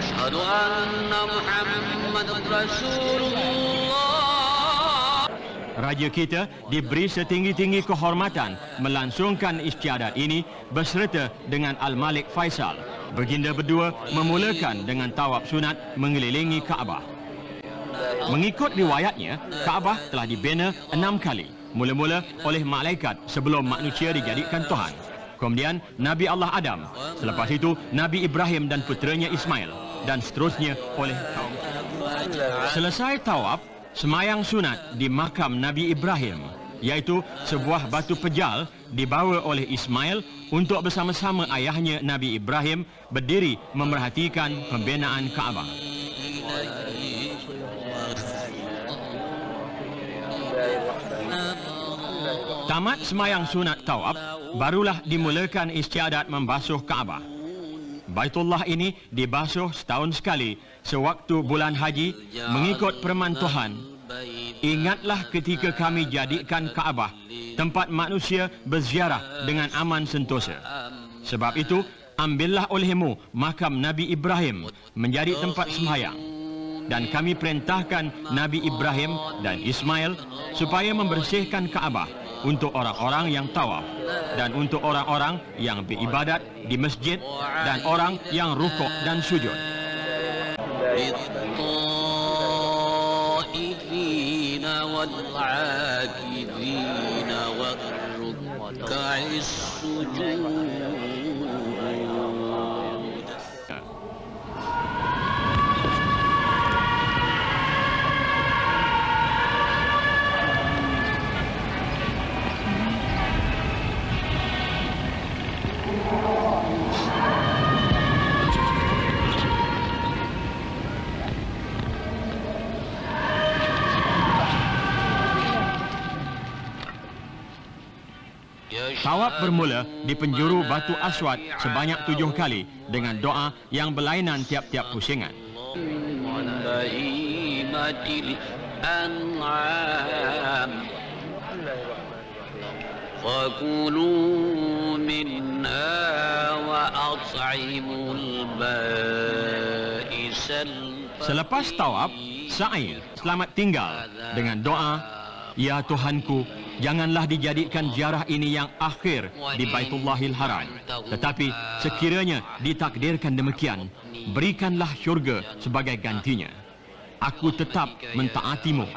أشهد أن محمد رسول الله Raja kita diberi setinggi-tinggi kehormatan melangsungkan istiadat ini berserta dengan Al-Malik Faisal. Baginda berdua memulakan dengan tawaf sunat mengelilingi Kaabah. Mengikut riwayatnya, Kaabah telah dibina enam kali. Mula-mula oleh malaikat sebelum manusia dijadikan Tuhan. Kemudian Nabi Allah Adam. Selepas itu Nabi Ibrahim dan puteranya Ismail. Dan seterusnya oleh kaum. Selesai tawaf, semayang sunat di makam Nabi Ibrahim iaitu sebuah batu pejal dibawa oleh Ismail untuk bersama-sama ayahnya Nabi Ibrahim berdiri memerhatikan pembinaan Kaabah. Tamat semayang sunat tawaf, barulah dimulakan istiadat membasuh Kaabah. Baitullah ini dibasuh setahun sekali sewaktu bulan haji mengikut perman Tuhan. Ingatlah ketika kami jadikan Kaabah tempat manusia berziarah dengan aman sentosa. Sebab itu, ambillah olehmu makam Nabi Ibrahim menjadi tempat sembahyang. Dan kami perintahkan Nabi Ibrahim dan Ismail supaya membersihkan Kaabah untuk orang-orang yang tawaf dan untuk orang-orang yang beribadat di masjid dan orang yang rukuk dan sujud. للطائفين والعاكفين والركع السجود Tawaf bermula di penjuru batu aswad sebanyak tujuh kali dengan doa yang berlainan tiap-tiap pusingan. بهيمة الأنعام فكلوا منها وأطعموا البائس Selepas tawaf, sa'i selamat tinggal dengan doa, Ya Tuhanku, janganlah dijadikan ziarah ini yang akhir di Baitullahil Haram. Tetapi sekiranya ditakdirkan demikian, berikanlah syurga sebagai gantinya. Aku tetap mentaatimu